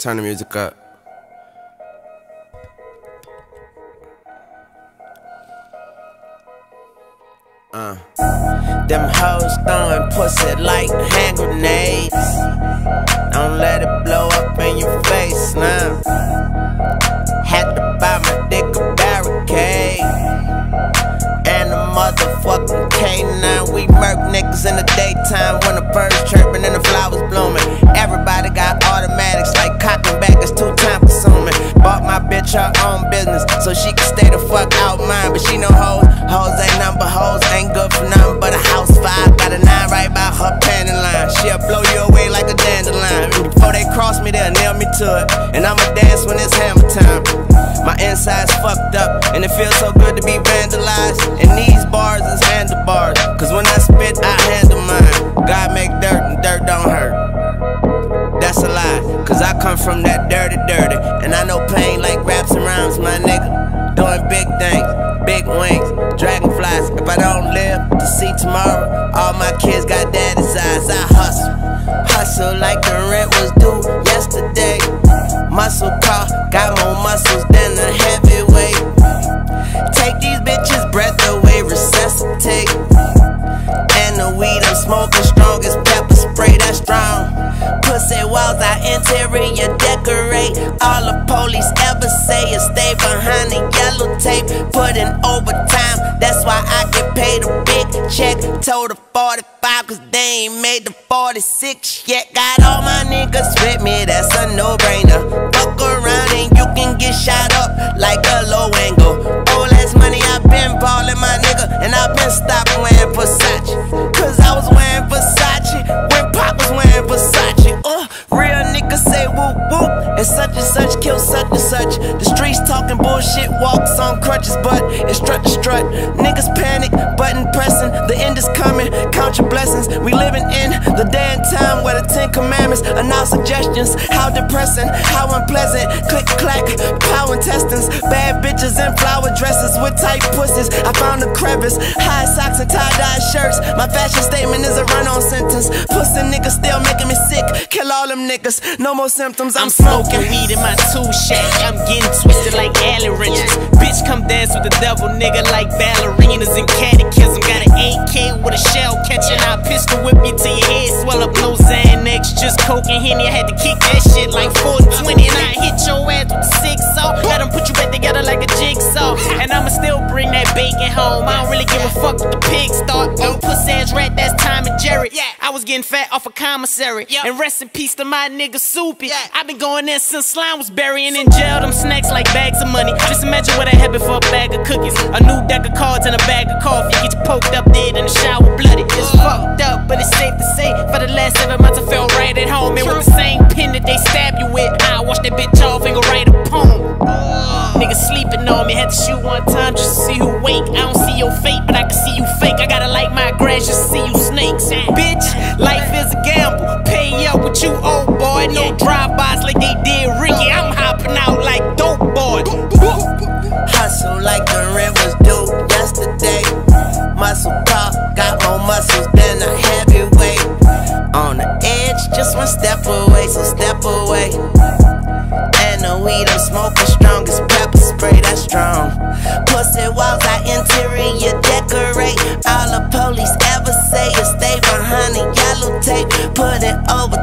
Turn the music up. Uh. Them hoes throwing pussy like hand grenades. Don't let it But she know hoes, hoes ain't number hoes, ain't good for nothing but a house five. Got a nine right by her panty line. She'll blow you away like a dandelion. And before they cross me, they'll nail me to it. And I'ma dance when it's hammer time. My inside's fucked up, and it feels so good to be vandalized. And these bars is handlebars, cause when I spit, I handle mine. God make dirt, and dirt don't hurt. That's a lie, cause I come from that dirty, dirty. And I know pain like raps and rhymes, my nigga. Doing big things, big wings, dragonflies. If I don't live to see tomorrow, all my kids got daddy's eyes. I hustle, hustle like the rent was due yesterday. Muscle car, got more muscles than a heavyweight. Take these bitches' breath away, resuscitate. And the weed I'm smoking strong as pepper spray, that's strong. Pussy walls, I interior decorate. All the police ever say is stay Told the 45, cause they ain't made the 46 yet. Got all my niggas with me, that's a no brainer. Fuck around and you can get shot up like a low angle. All that's money, I've been ballin', my nigga, and I've been stopped wearing Versace. Cause I was wearing Versace when Pop was wearing Versace. Uh, real niggas say whoop whoop, and such and such kill such and such. The streets talking bullshit, walks on crutches, but it's strut to strut. Niggas panic, button pressing, is coming. Count your blessings. We living in the day and time where the Ten Commandments are now suggestions. How depressing, how unpleasant. Click clack, power intestines. Bad bitches in flower dresses with tight pussies. I found a crevice, high socks and tie dye shirts. My fashion statement is a run on sentence. Pussy niggas still making me sick. Kill all them niggas, no more symptoms. I'm, I'm smoking weed in my tool shack. I'm getting twisted like Allen wrenches. Bitch, come dance with the devil, nigga, like ballerinas and catechism. Got shell catching. I pistol whip you till your head swell up. No Xanax, just coke and Henny. I had to kick that shit like 420. And I hit your ass with the six saw. Let them put you back together like a jigsaw. And I'ma still bring that bacon home. I don't really give a fuck the was getting fat off a commissary. Yeah. And rest in peace to my nigga Soupy. Yeah. i been going there since slime was burying in jail. Them snacks like bags of money. Just imagine what I had before a bag of cookies. A new deck of cards and a bag of coffee. Get you poked up dead in the shower bloody. It's fucked up, but it's safe to say. For the last seven months, I felt right at home. And with the same pen that they stab you with, I wash that bitch off and go write a poem. Niggas sleeping on me, had to shoot one time just to see who wake. I don't see your fate, but I can see you fake. I gotta light my grass just to see you snakes. Pussy walls, I interior decorate. All the police ever say is stay behind the yellow tape. Put it over